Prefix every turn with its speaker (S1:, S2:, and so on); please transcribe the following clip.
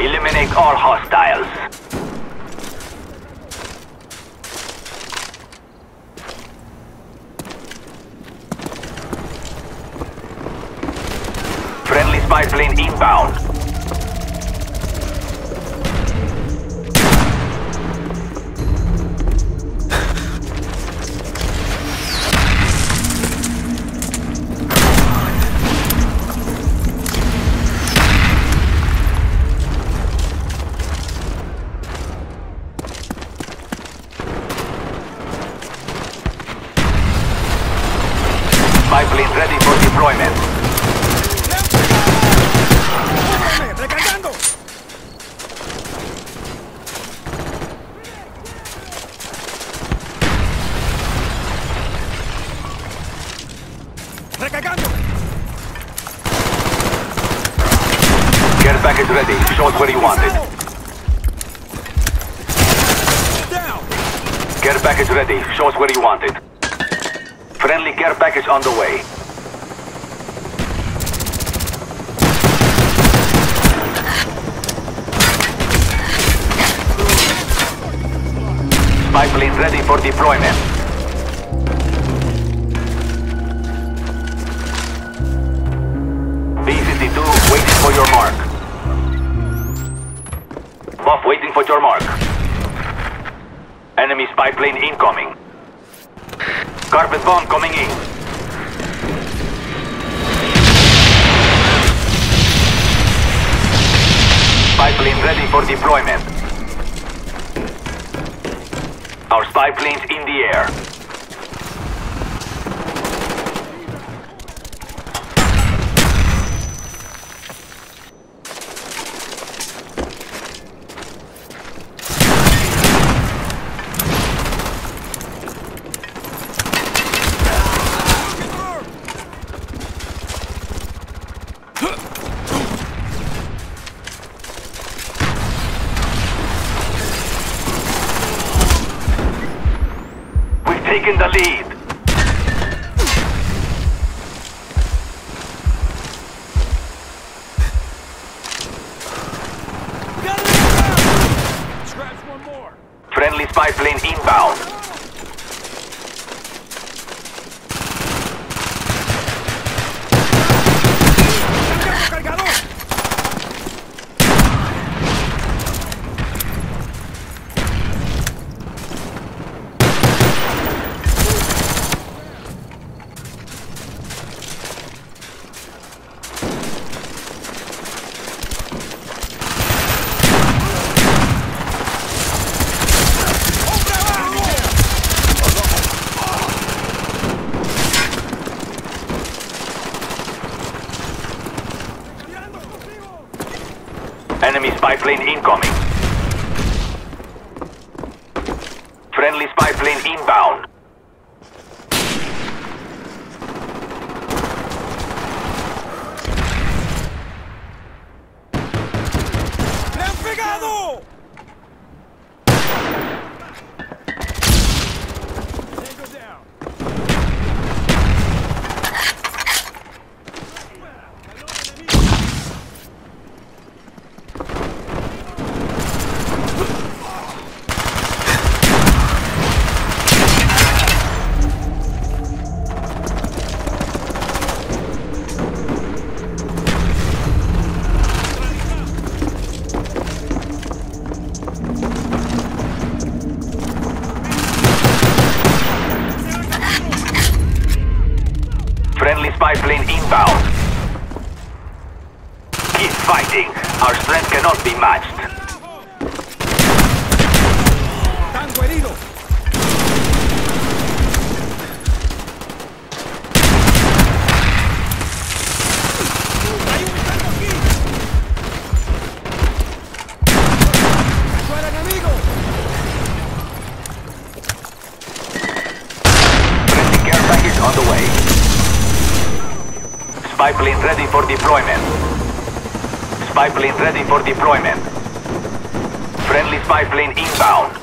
S1: Eliminate all hostiles. Friendly spy plane inbound. Spy plane ready for deployment.
S2: ¡Recargando! ¡Recargando!
S1: Care package ready. Show us where you want it. Care package ready. Show us where you want it. Friendly care package on the way. Spy plane ready for deployment. B-52 waiting for your mark. Buff waiting for your mark. Enemy spy plane incoming. Carpet bomb coming in. Spy plane ready for deployment. Our spy plane's in the air. Taken the lead.
S2: Got it! Scratch one more!
S1: Friendly spy plane inbound. Enemy spy plane incoming. Friendly spy plane inbound. Friendly spy plane inbound. Keep fighting. Our strength cannot be matched. Spy plane ready for deployment. Spy plane ready for deployment. Friendly spy plane inbound.